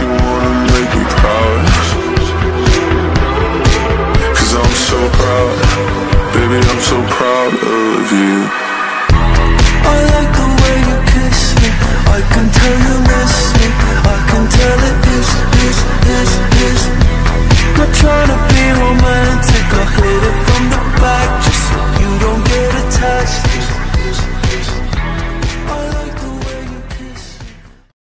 you wanna make me proud Cause I'm so proud. Baby, I'm so proud of you.